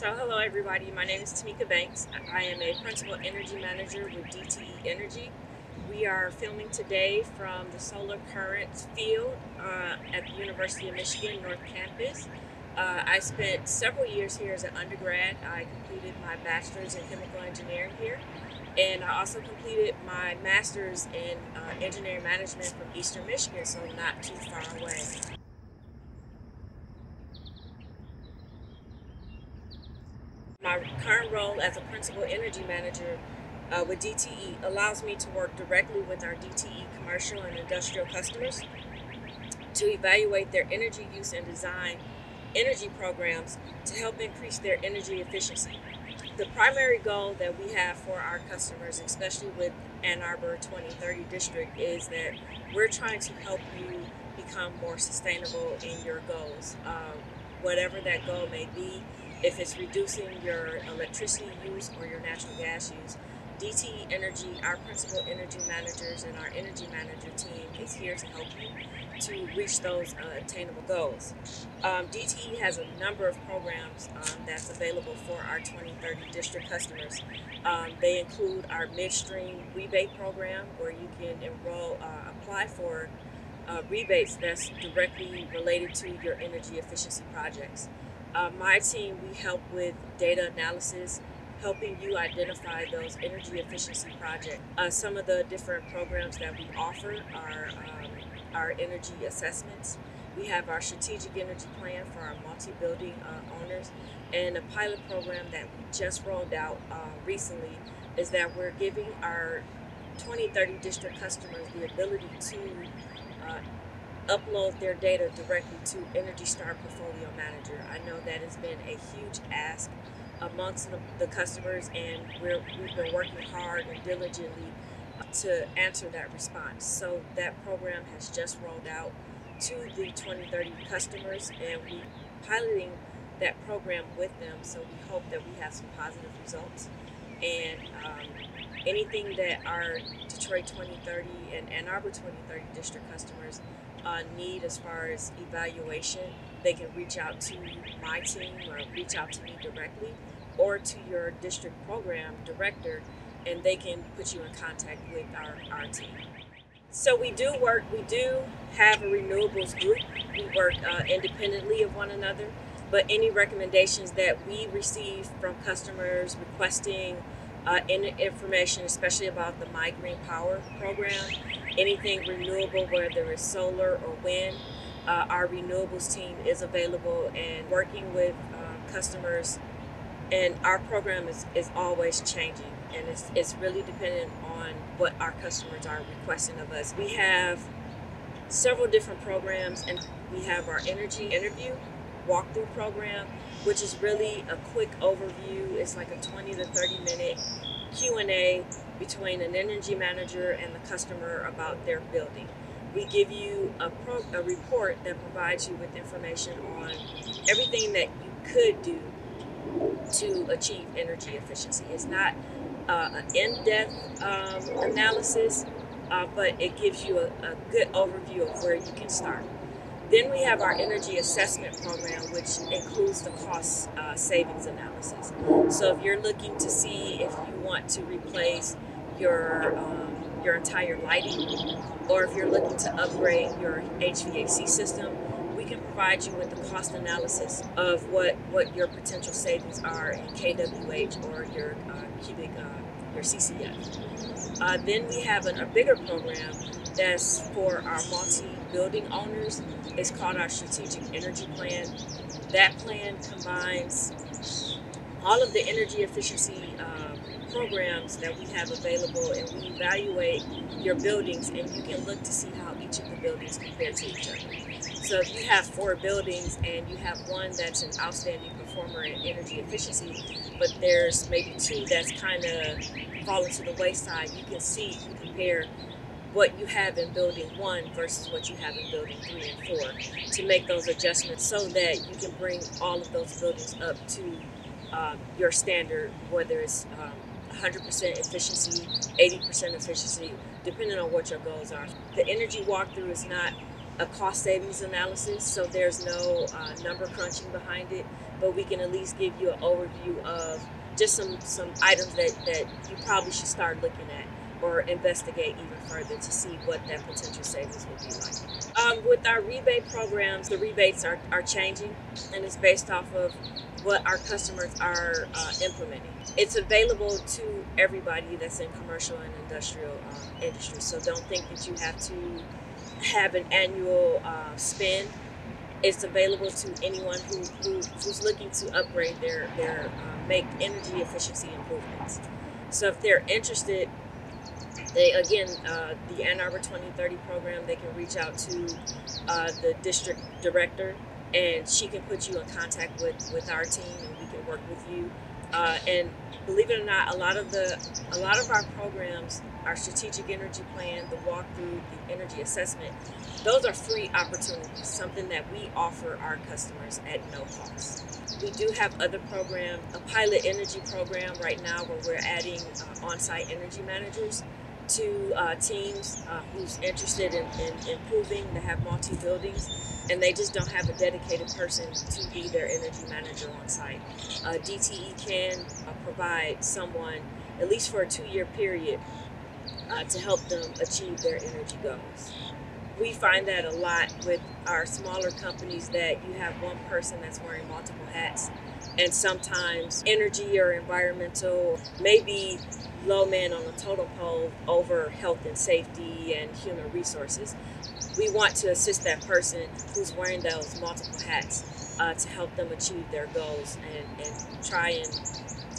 So, hello everybody. My name is Tamika Banks. I am a principal energy manager with DTE Energy. We are filming today from the solar current field uh, at the University of Michigan North Campus. Uh, I spent several years here as an undergrad. I completed my bachelor's in chemical engineering here, and I also completed my master's in uh, engineering management from Eastern Michigan, so not too far away. My current role as a principal energy manager uh, with DTE allows me to work directly with our DTE commercial and industrial customers to evaluate their energy use and design energy programs to help increase their energy efficiency. The primary goal that we have for our customers, especially with Ann Arbor 2030 district, is that we're trying to help you become more sustainable in your goals. Um, whatever that goal may be, if it's reducing your electricity use or your natural gas use, DTE Energy, our principal energy managers and our energy manager team is here to help you to reach those uh, attainable goals. Um, DTE has a number of programs um, that's available for our 2030 district customers. Um, they include our midstream rebate program where you can enroll, uh, apply for uh, rebates that's directly related to your energy efficiency projects. Uh, my team, we help with data analysis, helping you identify those energy efficiency projects. Uh, some of the different programs that we offer are um, our energy assessments. We have our strategic energy plan for our multi-building uh, owners, and a pilot program that we just rolled out uh, recently is that we're giving our 2030 district customers the ability to uh, upload their data directly to Energy Star Portfolio Manager. I know that has been a huge ask amongst the, customers, and we're, we've been working hard and diligently to answer that response. So that program has just rolled out to the 2030 customers, and we're piloting that program with them. So we hope that we have some positive results. And um, anything that our Detroit 2030 and Ann Arbor 2030 district customers uh, need as far as evaluation, they can reach out to my team or reach out to me directly or to your district program director and they can put you in contact with our, our team. So we do work, we do have a renewables group. We work uh, independently of one another, but any recommendations that we receive from customers requesting uh, information, especially about the My Green Power program, anything renewable, whether it's solar or wind, uh, our renewables team is available and working with uh, customers. And our program is, is always changing and it's, it's really dependent on what our customers are requesting of us. We have several different programs and we have our energy interview walkthrough program which is really a quick overview. It's like a 20 to 30 minute q&a between an energy manager and the customer about their building. We give you a, pro- a report that provides you with information on everything that you could do to achieve energy efficiency. It's not uh, an in-depth um, analysis, uh, but it gives you a, a, good overview of where you can start. Then we have our energy assessment program, which includes the cost uh, savings analysis. So if you're looking to see if you want to replace your um, your entire lighting, or if you're looking to upgrade your HVAC system, we can provide you with the cost analysis of what, what your potential savings are in kWh or your uh, cubic, uh, your CCF. Uh, then we have an, a bigger program that's for our multi-building owners. It's called our Strategic Energy Plan. That plan combines all of the energy efficiency uh, programs that we have available and we evaluate your buildings and you can look to see how each of the buildings compare to each other. So if you have four buildings and you have one that's an outstanding performer in energy efficiency, but there's maybe two that's kind of falling to the wayside, you can see, you compare what you have in building one versus what you have in building three and four to make those adjustments so that you can bring all of those buildings up to um, your standard, whether it's um, 100% efficiency, 80% efficiency, depending on what your goals are. The energy walkthrough is not a cost savings analysis, so there's no uh, number crunching behind it, but we can at least give you an overview of just some, some items that, that you probably should start looking at or investigate even further to see what that potential savings would be like. Um, with our rebate programs, the rebates are, are changing and it's based off of what our customers are uh, implementing. It's available to everybody that's in commercial and industrial uh, industry, so don't think that you have to have an annual uh, spend. It's available to anyone who, who, who's looking to upgrade their, their uh, make energy efficiency improvements. So if they're interested they again uh, the Ann Arbor 2030 program they can reach out to uh, the district director and she can put you in contact with with our team and we can work with you. Uh, and believe it or not a lot of the a lot of our programs our strategic energy plan the walkthrough the energy assessment those are free opportunities something that we offer our customers at no cost. We do have other programs a pilot energy program right now where we're adding uh, on-site energy managers to uh, teams uh, who's interested in, in, improving to have multi buildings and they just don't have a dedicated person to be their energy manager on site. Uh, DTE can uh, provide someone, at least for a two year period, uh, to help them achieve their energy goals. We find that a lot with our smaller companies that you have one person that's wearing multiple hats and sometimes energy or environmental, maybe low man on the totem pole over health and safety and human resources. We want to assist that person who's wearing those multiple hats uh, to help them achieve their goals and, and try and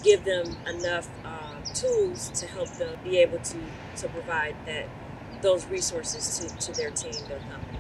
give them enough uh, tools to help them be able to, to provide that those resources to, to their team, their company.